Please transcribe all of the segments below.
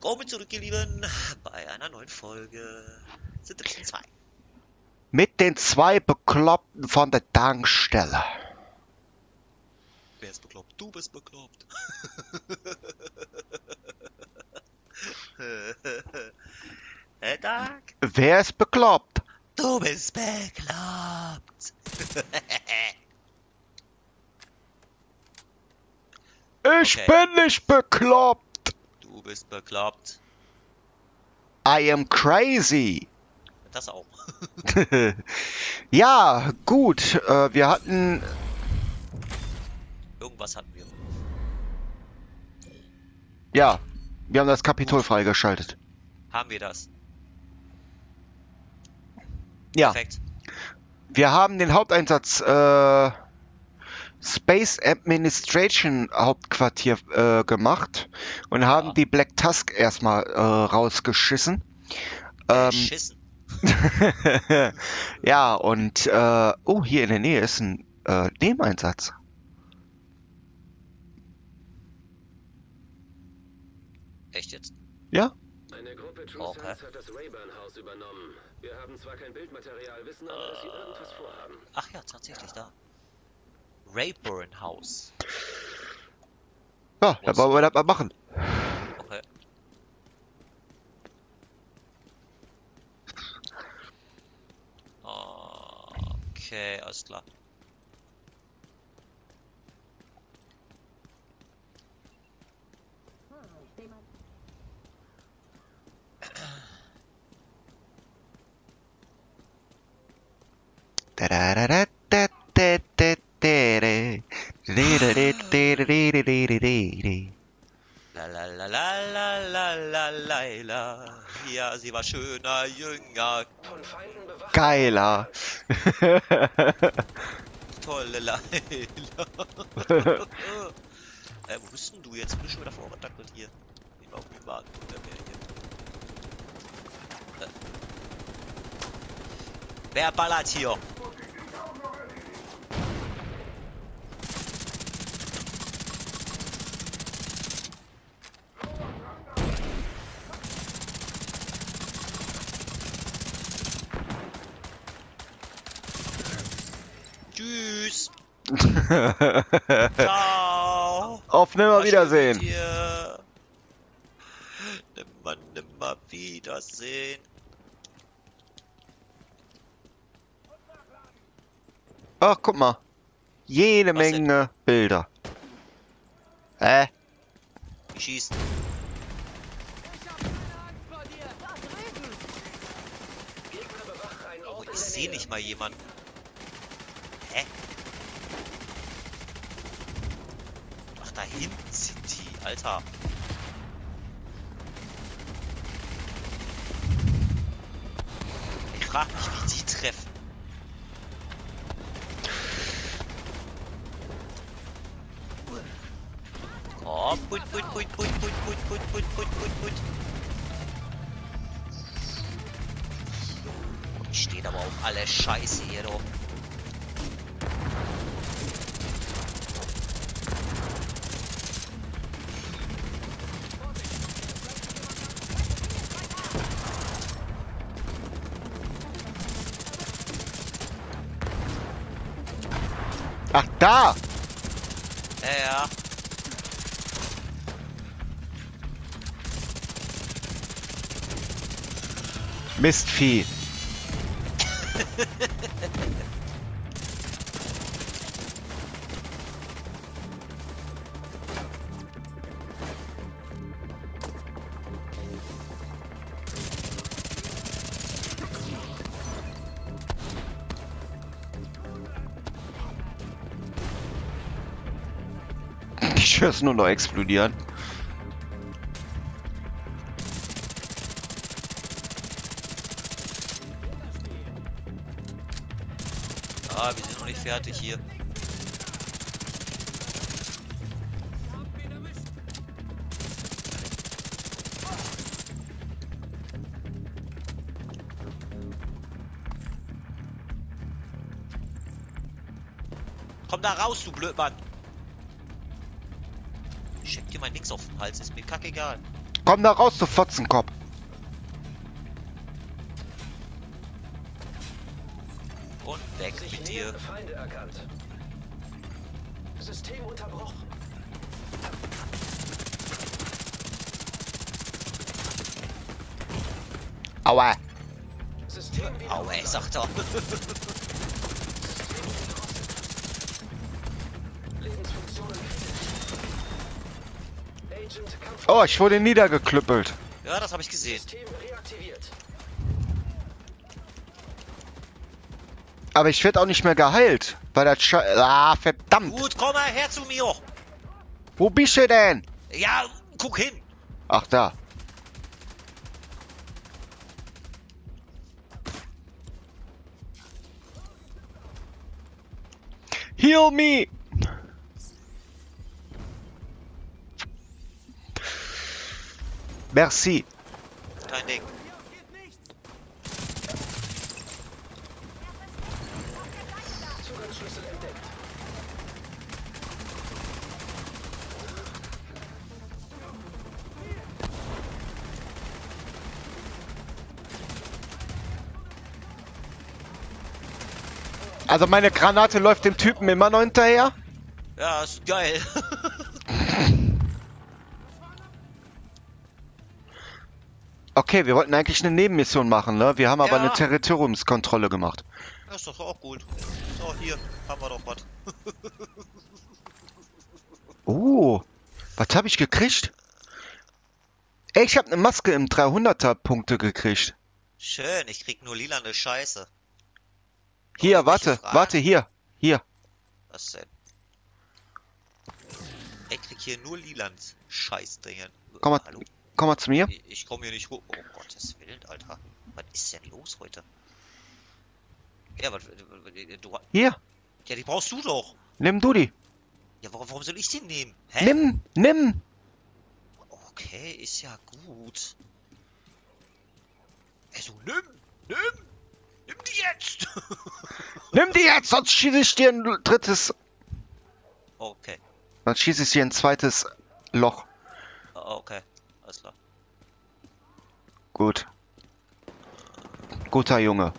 Willkommen zurück, ihr Lieben, bei einer neuen Folge Citation 2. Mit den zwei Bekloppten von der Tankstelle. Wer ist bekloppt? Du bist bekloppt. hey, Doc? Wer ist bekloppt? Du bist bekloppt. Ich Okay. bin nicht bekloppt. Bist bekloppt. I am crazy. Das auch. ja, gut. Äh, wir hatten. Irgendwas hatten wir. Ja, wir haben das Kapitol freigeschaltet. Haben wir das? Ja, Perfekt. wir haben den Haupteinsatz äh, Space Administration Hauptquartier äh, gemacht und haben Ja. die Black Tusk erstmal äh, rausgeschissen. Ähm, ja, und äh, oh, hier in der Nähe ist ein äh, Nebeneinsatz. Echt jetzt? Ja? Eine Gruppe True hat das Rayburn-Haus übernommen. Wir haben zwar kein Bildmaterial, wissen aber, dass sie irgendwas vorhaben. Ach ja, tatsächlich da. Rayburn House. Ja, da wollen wir das mal machen. Okay. Okay, alles klar. La la la la la la la la la. Ja, sie war schöner, jünger. Geiler. tolle Leila. äh, wo bist denn du jetzt? Bin ich schon wieder vorgedackelt hier? Ich war irgendwie warten unter mir hier. Äh. Wer ballert hier? Ciao. Auf nimmer Wiedersehen. Nimmer, nimmer Wiedersehen. Ach, guck mal. Jede Was Menge denn? Bilder. Hä? Äh? Schießen. Ich oh, sehe nicht mal jemanden. Hinten sind die, Alter. Ich frag mich, wie die treffen. Oh, put, put, put, put, put, put, put, put, put, put, put. Die stehen aber auch alle scheiße hier doch. Ach, da! Ja, ja. Mistvieh. Es nur noch explodieren. Ah, wir sind noch nicht fertig hier. Komm da raus, du Blödmann! Ich schick dir mal nix auf den Hals, ist mir kackegal. Komm da raus, du Fotzenkopf. Und weg mit dir. Feinde erkannt. System unterbrochen. Aua. System wieder Aua, sagt er. Oh, ich wurde niedergeklüppelt. Ja, das habe ich gesehen. Aber ich werde auch nicht mehr geheilt. Weil das Sche Ah, verdammt. Gut, komm mal her zu mir. Wo bist du denn? Ja, guck hin. Ach, da. Heal me! Merci. Kein Ding. Also meine Granate läuft dem Typen immer noch hinterher. Ja, ist geil. Okay, wir wollten eigentlich eine Nebenmission machen, ne? Wir haben aber Ja. eine Territoriumskontrolle gemacht. Das ist doch auch gut. So, hier haben wir doch was. Oh, was habe ich gekriegt? Ey, ich habe eine Maske im 300er Punkte gekriegt. Schön, ich krieg nur lilane Scheiße. Hier, warte, warte, hier, hier. Was denn? Ich krieg hier nur lilan Scheißdingen. Komm mal. Hallo? Komm mal zu mir. Ich, ich komme hier nicht hoch. Oh Gottes Willen, Alter. Was ist denn los heute? Ja, was, du, Hier, ja, die brauchst du doch. nimm du die. Ja, warum, warum soll ich den nehmen? Hä? Nimm, nimm. Okay, ist ja gut. Also, nimm, nimm, nimm die jetzt. Nimm die jetzt, sonst schieße ich dir ein drittes, okay, sonst schieße ich dir ein zweites Loch. Okay, alles klar. Gut. Guter Junge.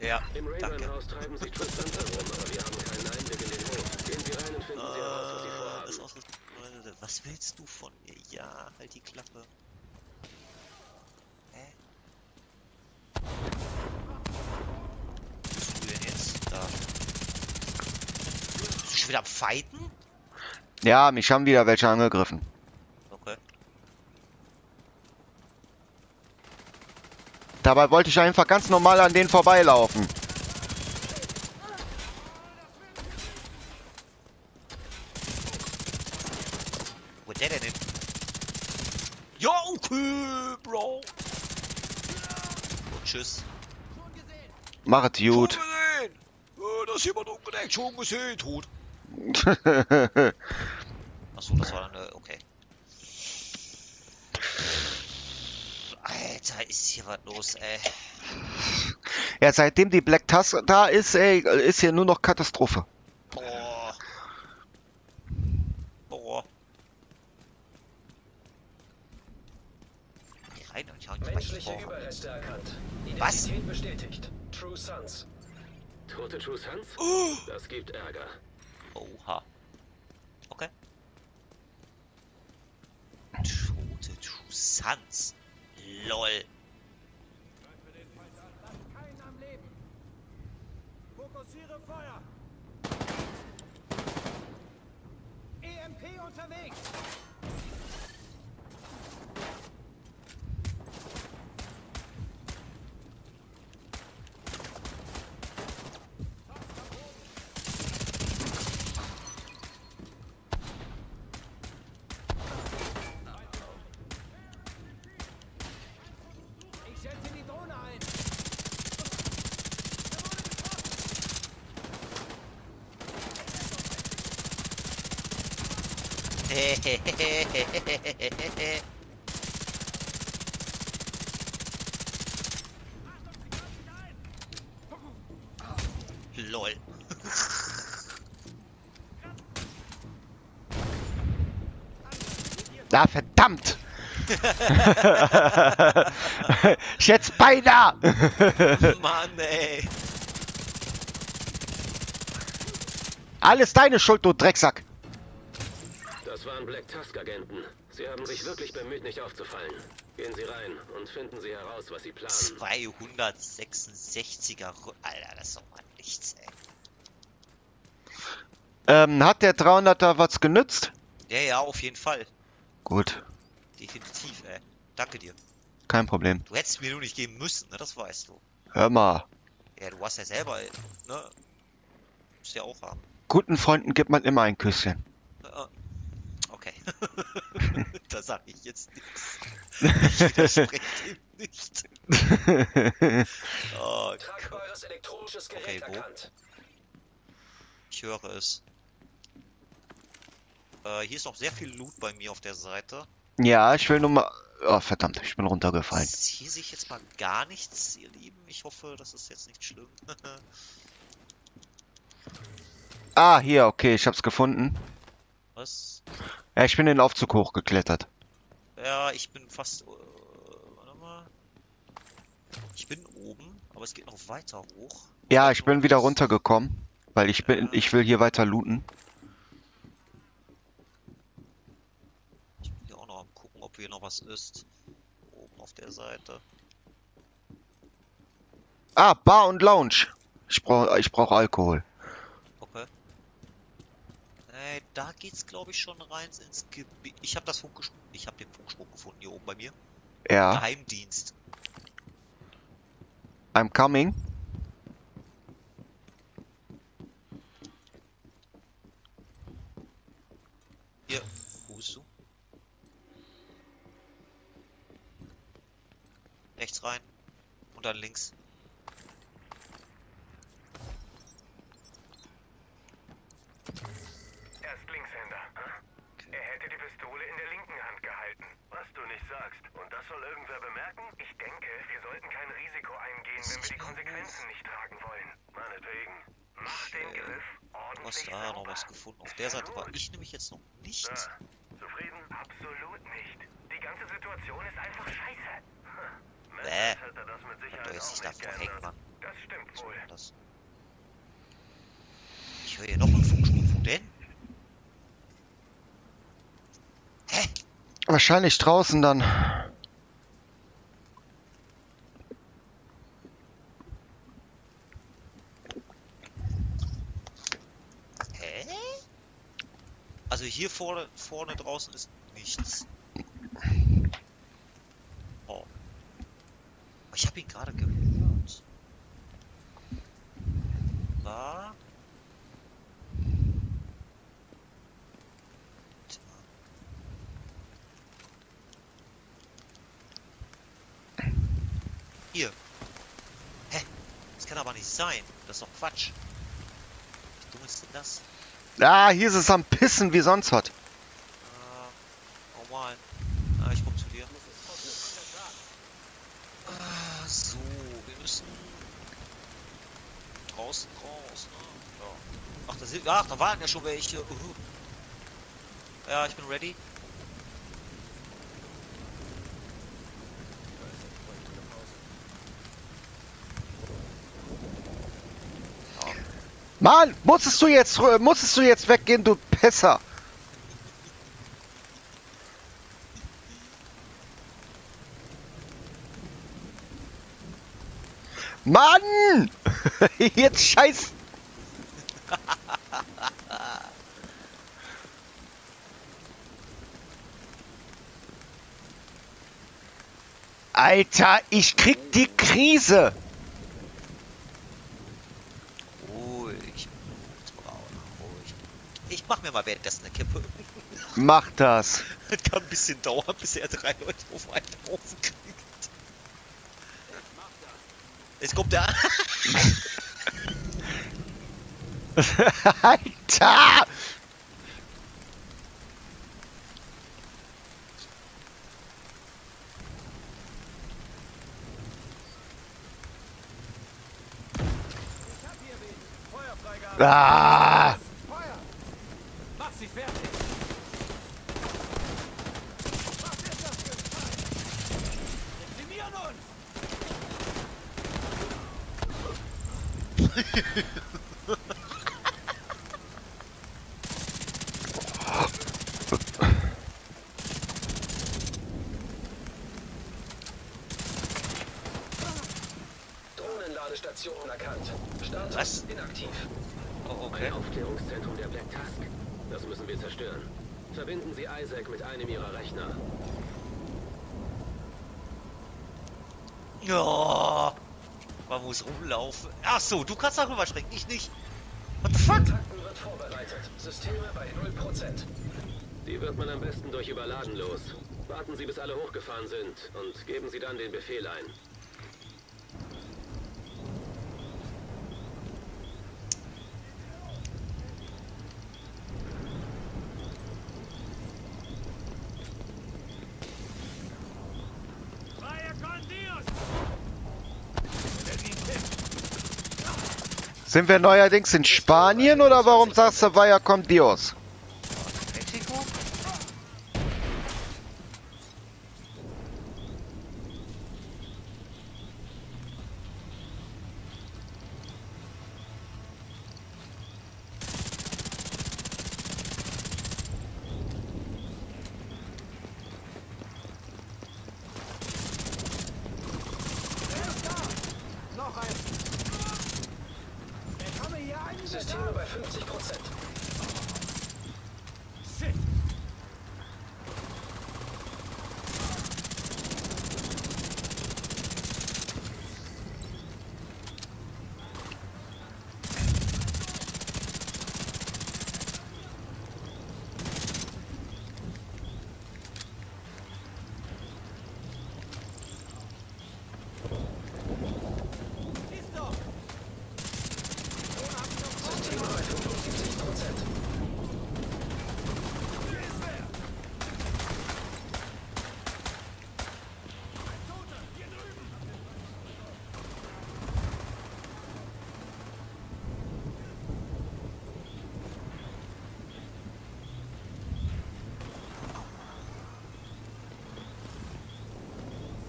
Ja, Im danke. Rayburn-Haus treiben sich Tristan herum, aber wir haben keinen Einblick in den Hof. Gehen Sie rein und finden Sie heraus, was Sie vorhaben. ist auch so- Was willst du von mir? Ja, halt die Klappe. Hä? Wo bist du denn jetzt? Da. Bist du schon wieder am Fighten? Ja, mich haben wieder welche angegriffen. Okay. Dabei wollte ich einfach ganz normal an denen vorbeilaufen. Wo der denn hin? Ja, okay, Bro. Und tschüss. Mach es gut. Da ist jemand umgedeckt, schon gesehen, tot. Achso, das war dann, äh, okay. Alter, ist hier was los, ey. ja, seitdem die Black Task da ist, ey, ist hier nur noch Katastrophe. Boah. Boah. Geh rein und ich hau ihn gleich Menschliche vor. Überreste erkannt. Was? Bestätigt. True Sons. Tote True Sons? Oh. Das gibt Ärger. Oha. Okay. Tote True Sons. LOL. Keinen am Leben. Fokussiere Feuer. EMP unterwegs. Ich setze die Drohne ein. LOL. Na, verdammt! ich hätt's beinahe. Mann, ey. Alles deine Schuld, du Drecksack. Das waren Black Tusk-Agenten. Sie haben sich wirklich bemüht, nicht aufzufallen. Gehen Sie rein und finden Sie heraus, was Sie planen. 266er. Ru- Alter, das ist doch mal nichts, ey. Ähm, hat der 300er was genützt? Ja, ja, auf jeden Fall. Gut, Definitiv, ey. Danke dir. kein Problem. Du hättest mir nur nicht geben müssen, ne? Das weißt du. Hör mal. Ja, du hast ja selber, ne? Musst ja auch haben. Guten Freunden gibt man immer ein Küsschen. Okay. da sag ich jetzt nichts. Ich widerspreche ihm nicht. Oh, Gott. Tragbares elektronisches Okay, Gerät wo? erkannt. ich höre es. Äh, hier ist noch sehr viel Loot bei mir auf der Seite. ja, ich will nur mal... Oh, verdammt, ich bin runtergefallen. Hier sehe ich jetzt mal gar nichts, ihr Lieben. Ich hoffe, das ist jetzt nicht schlimm. Ah, hier, okay, ich hab's gefunden. Was? Ja, ich bin den Aufzug hochgeklettert. Ja, ich bin fast. Äh, warte mal. Ich bin oben, aber es geht noch weiter hoch. Ja, ich bin wieder runtergekommen, weil ich bin, ich will hier weiter looten. Ich bin hier auch noch am gucken, ob hier noch was ist. Oben auf der Seite. Ah, Bar und Lounge. Ich brauche, ich brauche Alkohol. Äh, da geht's glaube ich schon rein ins Gebiet. Ich habe das Funkgesprung. Ich habe den Funksprung gefunden hier oben bei mir. Ja, Geheimdienst. I'm coming. Hier. Wo bist du? Rechts rein. Und dann links. Er ist Linkshänder. Er hätte die Pistole in der linken Hand gehalten. Was du nicht sagst. Und das soll irgendwer bemerken? Ich denke, wir sollten kein Risiko eingehen, wenn wir die Konsequenzen nicht tragen wollen. Meinetwegen. Mach den Griff Du ordentlich hast da noch was gefunden. Auf der Seite war ich nämlich jetzt noch nicht. Ja. Zufrieden? Absolut nicht. Die ganze Situation ist einfach scheiße. Bäh. Sicherheit ist sich auch da nicht verhängt, geändert. Mann. Das stimmt wohl. das? Ich höre hier noch einen Funkspruch. Wo denn? Hä? Wahrscheinlich draußen dann. Hä? Also hier vorne, vorne draußen ist nichts. Oh. Ich habe ihn gerade gehört. War. Hier. Hä? Das kann aber nicht sein. Das ist doch Quatsch. Wie dumm ist denn das? Ah, hier ist es am Pissen wie sonst was. Äh, normal. Ah, ich komm zu dir. Ah, so, wir müssen draußen raus, ne? Ja. Ach, da sind, ach, da waren ja schon welche. Uhu. Ja, ich bin ready. Mann, musstest du jetzt, musstest du jetzt weggehen, du Pisser? Mann! Jetzt scheiß. Alter, ich krieg die Krise. Mir mal währenddessen eine Kippe. Mach das. Das kann ein bisschen dauern, bis er drei Leute auf einen Haufen kriegt. Jetzt kommt der. Alter! Ah! guns. Ja. Man muss rumlaufen. Ach so, du kannst darüber springen, ich nicht. What the fuck? Wird vorbereitet. Systeme bei 0%. Die wird man am besten durch Überladen los. Warten Sie, bis alle hochgefahren sind und geben Sie dann den Befehl ein. Sind wir neuerdings in Spanien oder warum sagst du Vaya con Dios? Mexiko? Noch ein! Bekomme hier einen Systeme bei 50%. Shit! Ist doch! Systeme bei 75%. Hier ist wer! Tote! Hier drüben!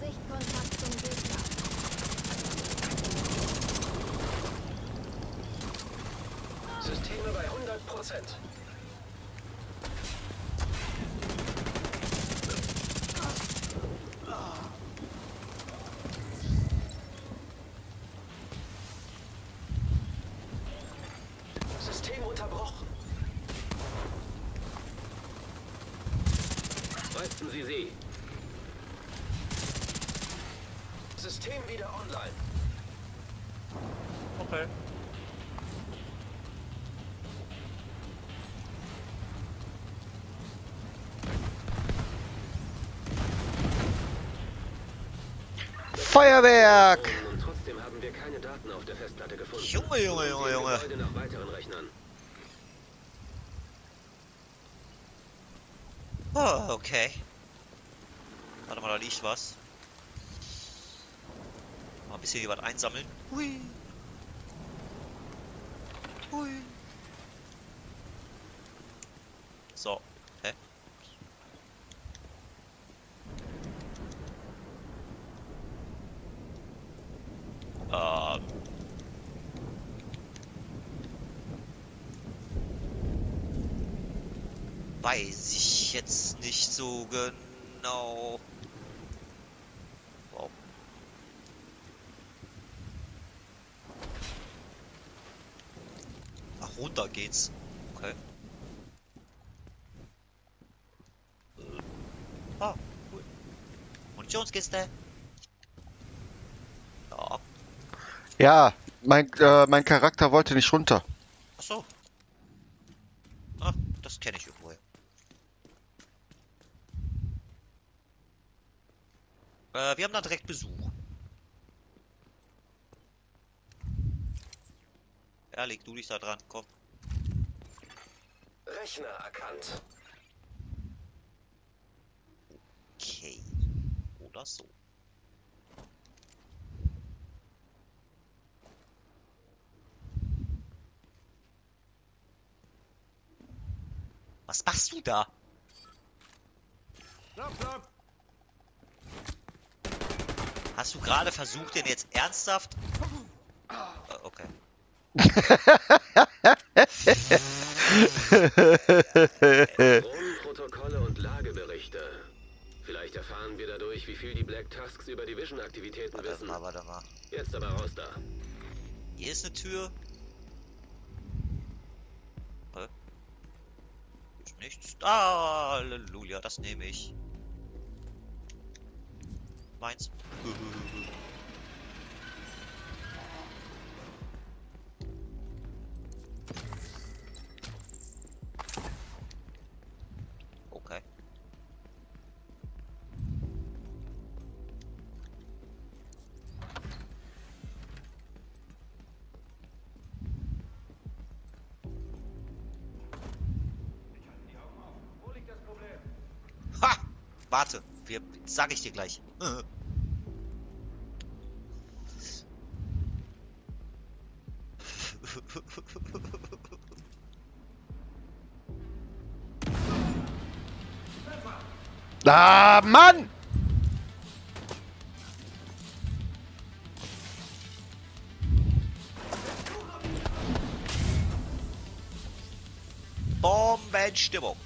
Sichtkontakt zum Gegner. Systeme bei 100%. System unterbrochen. Rüsten Sie sie. System wieder online. Okay. Feuerwerk! Und trotzdem haben wir keine Daten auf der Festplatte gefunden. Junge, Junge, Junge, Junge. Gebäude nach weiteren Rechnern. Oh, okay. Warte mal, da liegt was. Mal ein bisschen hier was einsammeln. Hui. So. Hä? Ähm. Weiß ich jetzt nicht so genau. Wow. Ach, runter geht's. Okay. Äh. Ah, cool. Munitionskiste. Ja. Ja, mein, äh, mein Charakter wollte nicht runter. Ach so. Ah, das kenne ich irgendwoher. Äh, wir haben da direkt Besuch. Ja, leg du dich da dran, komm. Rechner erkannt. Okay. Oder so. Was machst du da? Block, block! Hast du gerade versucht, den jetzt ernsthaft? Äh, okay. Drohnenprotokolle und Lageberichte. Vielleicht erfahren wir dadurch, wie viel die Black Tusks über die Vision-Aktivitäten wissen. mal, warte mal. Jetzt aber raus da. Hier ist eine Tür. Hä? Ist nichts. Ah, Halleluja, das nehme ich. Meins. Okay. Ha! Warte, wir, sag ich dir gleich. Ah, Mann! Bombenstimmung.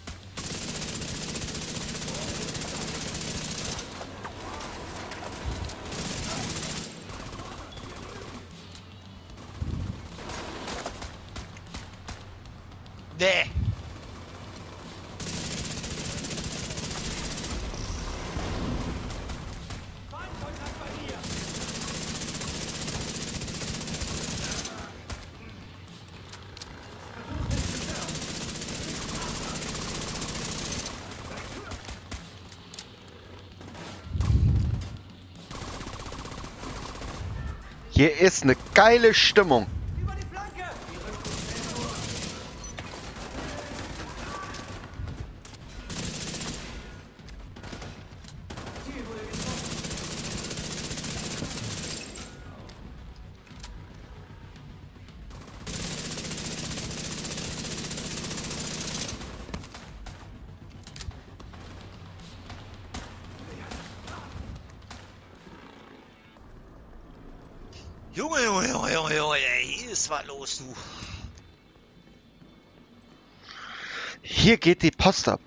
Ist eine geile Stimmung. Junge, Junge, Junge, Junge, Junge, ey, hier ist was los, du. Hier geht die Post ab.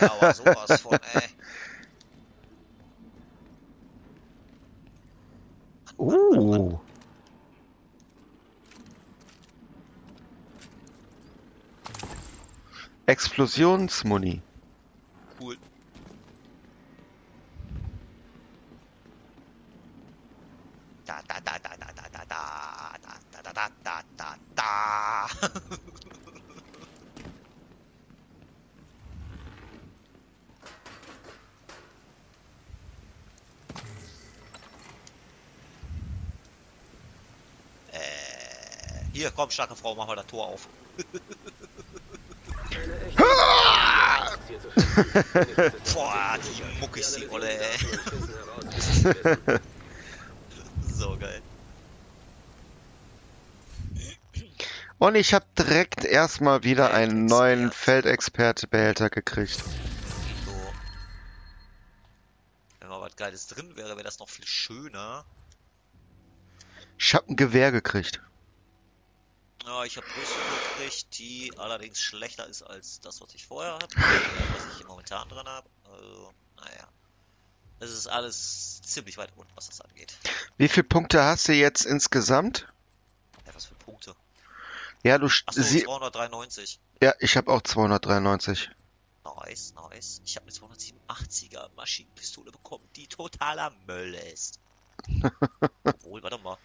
Ja, aber sowas von, ey. Uh. Explosionsmuni. Hier, komm, starke Frau, mach mal das Tor auf. Boah, die Muck ist die Olle, ey. So geil. Und ich habe direkt erstmal wieder einen neuen Feldexperte. Feldexperte-Behälter gekriegt. So. Wenn mal was Geiles drin wäre, wäre das noch viel schöner. Ich hab ein Gewehr gekriegt. Ja, ich habe Rüstung gekriegt, die allerdings schlechter ist als das, was ich vorher hatte, was ich hier momentan dran habe. Also, naja. Es ist alles ziemlich weit unten, was das angeht. Wie viele Punkte hast du jetzt insgesamt? Ja, was für Punkte. Ja, du Achso, sie, 293. ja, ich habe auch 293. Nice, nice. Ich habe eine 287er Maschinenpistole bekommen, die totaler Müll ist. Obwohl, warte mal.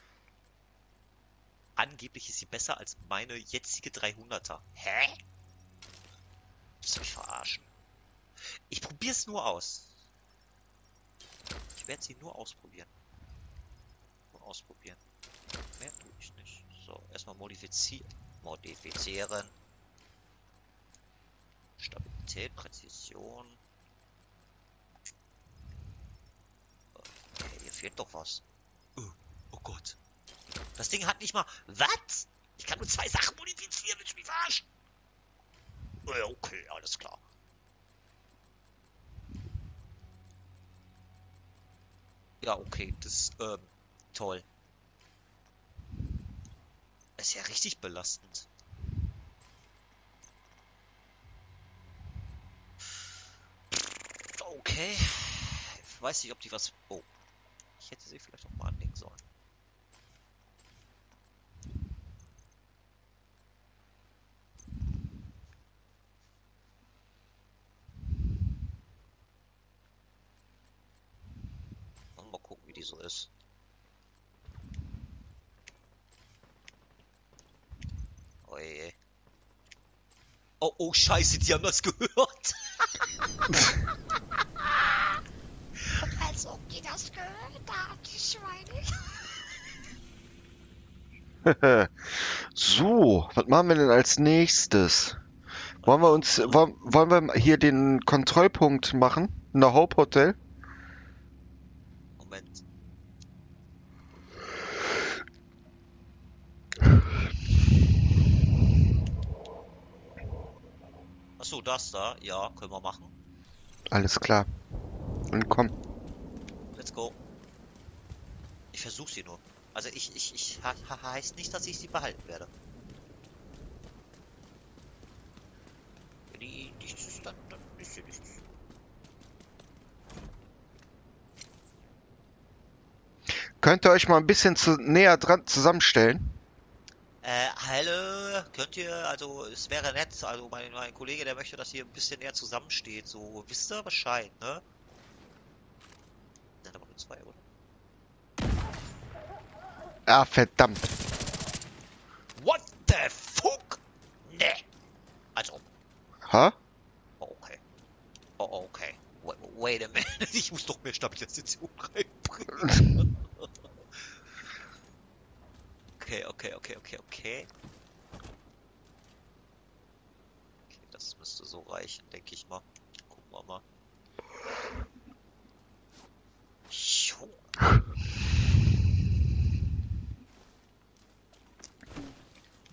Angeblich ist sie besser als meine jetzige 300er. Hä? Willst du mich verarschen? Ich probier's nur aus. Ich werde sie nur ausprobieren. Nur ausprobieren. Mehr tue ich nicht. So, erstmal modifizieren. Modifizieren. Stabilität, Präzision. Okay, hier fehlt doch was. Oh, oh Gott. Das Ding hat nicht mal... Was? Ich kann nur zwei Sachen modifizieren, willst du mich verarschen? Ja, okay, alles klar. Ja, okay, das ist, ähm, toll. ist ja richtig belastend. Okay. Ich weiß nicht, ob die was... Oh. Ich hätte sie vielleicht auch mal anlegen sollen. Mal gucken, wie die so ist. Oh, je. Oh, scheiße, die haben das gehört. Als ob die das gehört haben, die Schweine. So, was machen wir denn als nächstes? Wollen wir uns, wollen, wollen wir hier den Kontrollpunkt machen? In der Hope Hotel? Das da, ja, können wir machen. Alles klar. Und komm. Let's go. Ich versuch sie nur. Also ich, ich, ich, ha, ha, heißt nicht, dass ich sie behalten werde. Wenn die nichts ist, dann, dann ist sie nichts. Könnt ihr euch mal ein bisschen zu, näher dran zusammenstellen? Könnt ihr, also es wäre nett, also mein, mein Kollege, der möchte, dass ihr ein bisschen näher zusammensteht, so, wisst ihr Bescheid, ne? Sind aber nur zwei, oder? Ah, verdammt. What the fuck? Ne. Also, Ha? oh, okay. Oh, okay. Wait, wait a minute, ich muss doch mehr Stabilisation reinbringen. Okay, okay, okay, okay, okay. Okay, das müsste so reichen, denke ich mal. Gucken wir mal.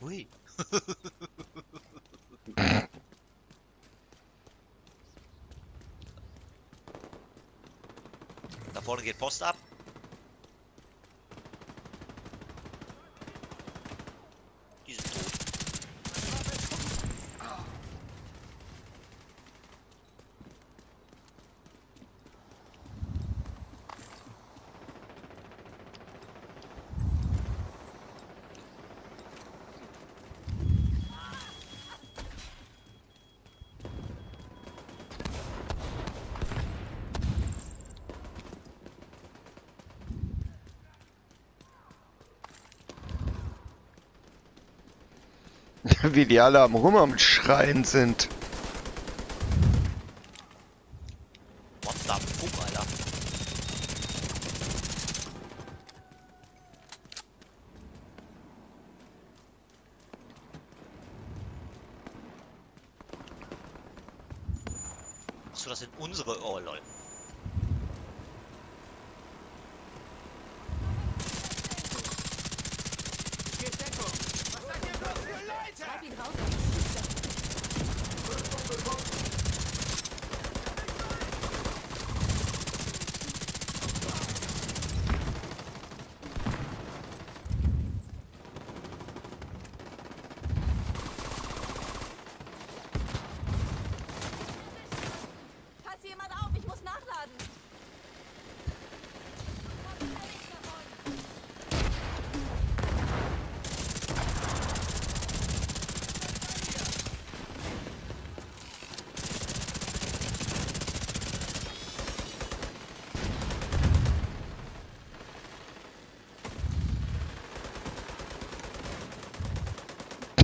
Hui. da vorne geht Post ab. Die sind tot. Wie die alle am Rum am Schreien sind.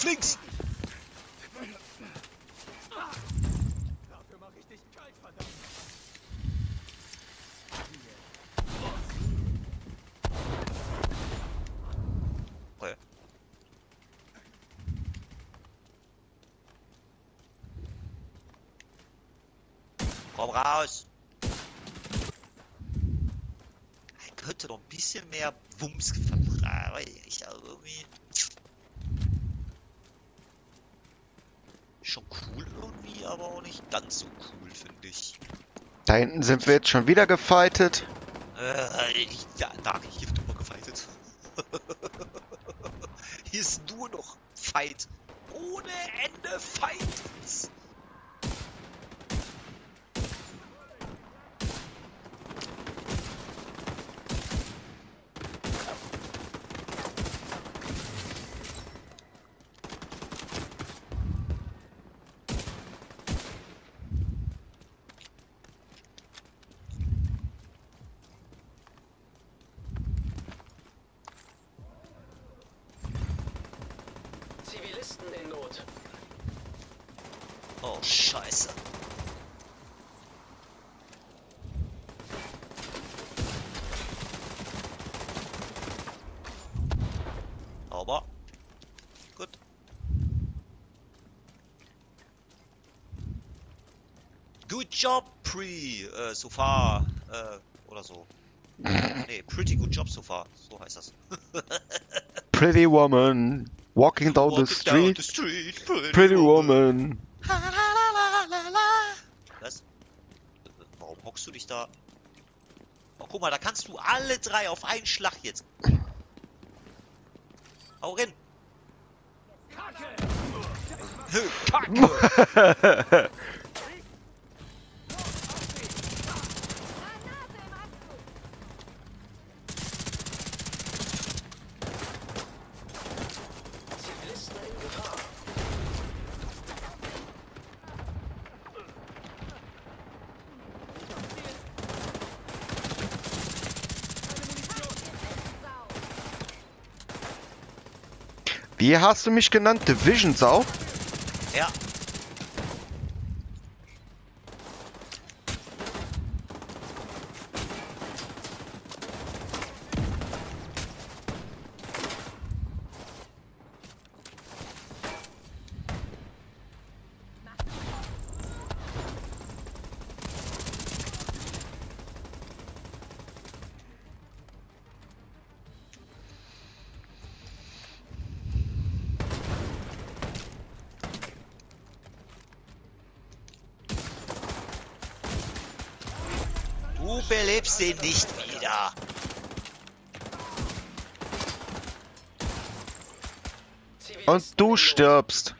auf links! Komm raus! Ich könnte noch ein bisschen mehr Wumms verbrauchen. Ich habe irgendwie. Schon cool irgendwie, aber auch nicht ganz so cool, finde ich. Da hinten sind wir jetzt schon wieder gefightet. Äh, ich, ja, da, hier wird immer gefightet. hier ist nur noch Fight. Ohne Ende Fights. Zivilisten in Not. Oh, scheiße. Aber. Gut. Good job, Pre, äh, so far, äh, oder so. nee, pretty good job so far, so heißt das. Pretty woman. Walking down the Walking street. the street, Pretty woman. Was? Warum hockst du dich da? Oh, guck mal, da kannst du alle drei auf einen Schlag jetzt. Hau rein. Hö, Kacke. Wie hast du mich genannt? Division Sau? Ja. Du belebst ihn nicht wieder. Und du stirbst.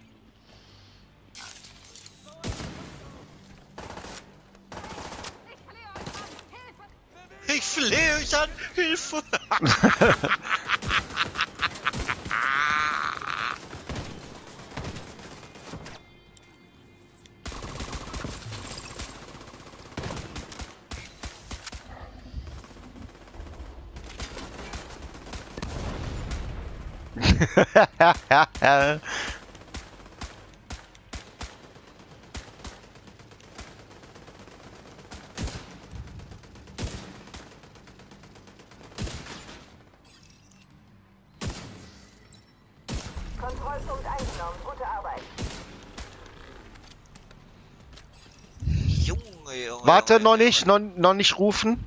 Kontrollpunkt eingenommen. Gute Arbeit. Junge, Junge. Warte, Junge, noch Junge. nicht, noch, noch nicht rufen.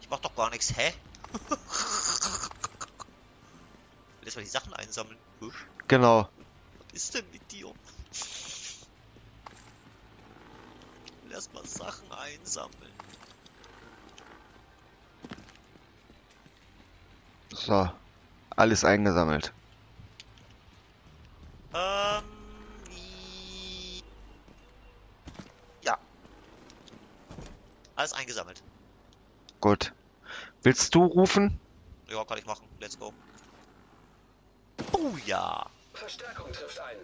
Ich mach doch gar nichts, hä? Lass mal die Sachen einsammeln. Genau. Was ist denn mit dir? Lass mal Sachen einsammeln. So. Alles eingesammelt. Ähm. Ja. Alles eingesammelt. Gut. Willst du rufen? Ja, kann ich machen. Let's go. Oh ja. Verstärkung trifft ein.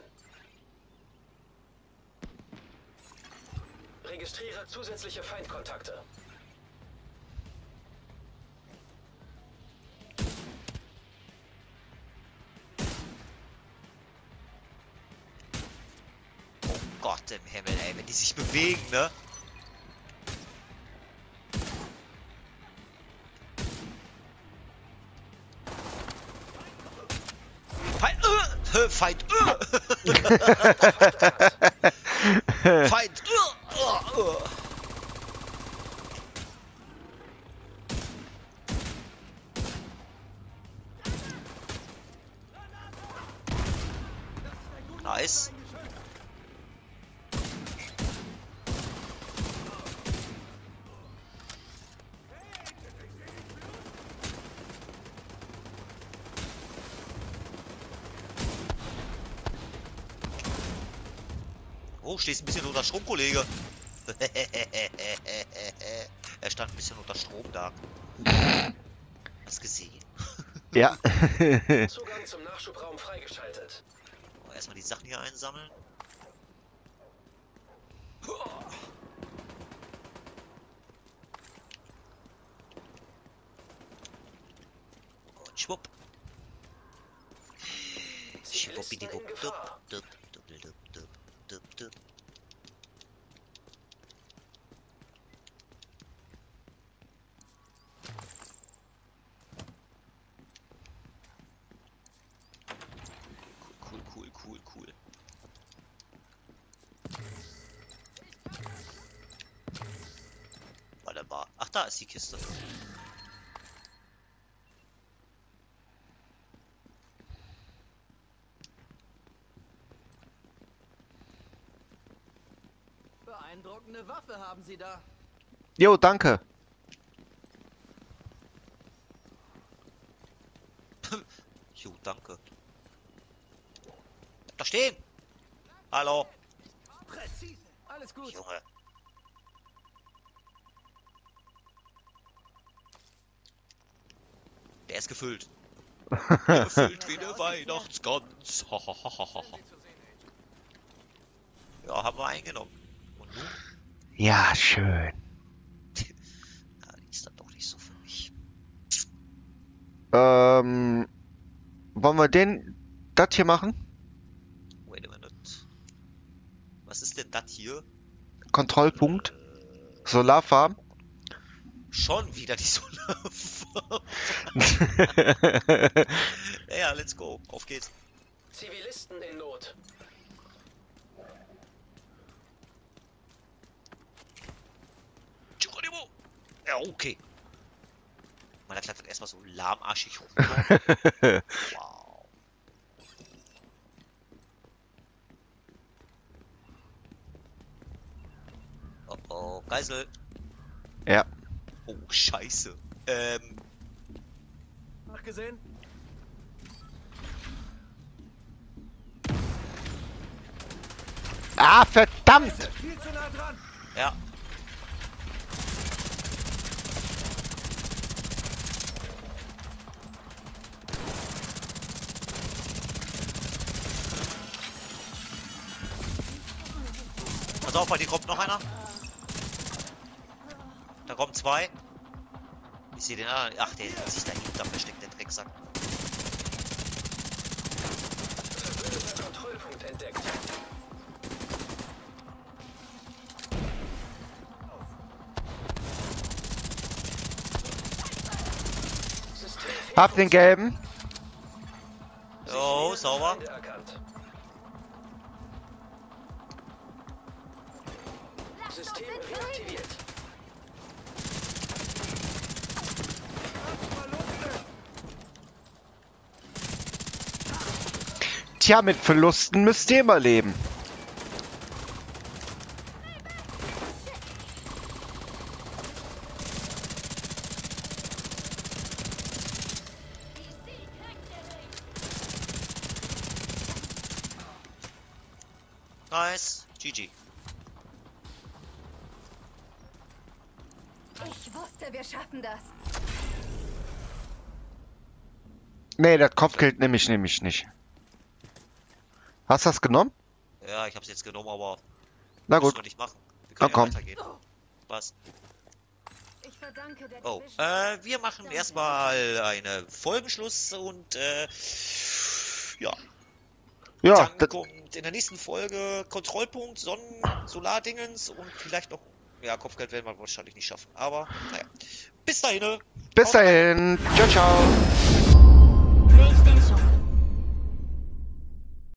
Registriere zusätzliche Feindkontakte. Gott im Himmel, ey, wenn die sich bewegen, ne? Feind, äh, Feind, äh, Feind, Strom, Kollege. er stand ein bisschen unter Strom da. Hast gesehen. Ja. Zugang zum Nachschubraum freigeschaltet. Erstmal die Sachen hier einsammeln. Cool, cool. Warte mal. Ach, da ist die Kiste. Beeindruckende Waffe haben Sie da. Jo, danke. Jo, danke. Da stehen! Hallo, Präzise. Alles gut. Junge. Der ist gefüllt. gefüllt wie eine Weihnachtsgans. ja, haben wir eingenommen. Und nun? Ja, schön. Die ist dann doch nicht so für mich. Ähm, wollen wir den, das hier machen? Wait a minute. Das hier? Kontrollpunkt. Solarfarm. Schon wieder die Solarfarm. ja, ja, let's go. Auf geht's. Zivilisten in Not. Geronimo! Ja, okay. Man, klettert erstmal so lahmarschig runter. wow. Oh oh, Geisel. ja. Oh, scheiße. Ähm, Nachgesehen? Ah, verdammt! Viel zu nah dran. ja. Pass auf, bei dir kommt noch einer. Kommen zwei. Ich sehe den anderen. Ach, der hat sich da hinter versteckt, der Drecksack. Kontrollpunkt entdeckt. System Hab den gelben. Jo, sauber. System reaktiviert. Tja, mit Verlusten müsst ihr immer leben. Nice. GG. Ich wusste, wir schaffen das. Nee, das Kopfgeld nehme ich nämlich nicht. Hast du das genommen? Ja, ich hab's jetzt genommen, aber Na gut. wir nicht machen. Wir Na können komm. ja weitergehen. Was? Ich verdanke der Oh, äh, wir machen erstmal eine Folgenschluss und äh, ja, Ja, dann das, kommt in der nächsten Folge Kontrollpunkt, Sonnen, Solardingens und vielleicht noch, ja, Kopfgeld werden wir wahrscheinlich nicht schaffen, aber naja. Bis dahin. bis dahin. Ciao, ciao.